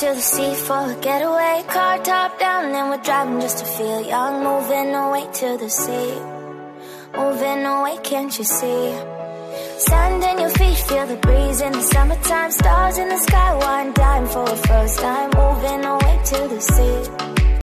to the sea for a getaway. Car top down, then we're driving just to feel young. Moving away to the sea. Moving away, can't you see? Sand in your feet, feel the breeze in the summertime. Stars in the sky, one dime for a first time. Moving away to the sea.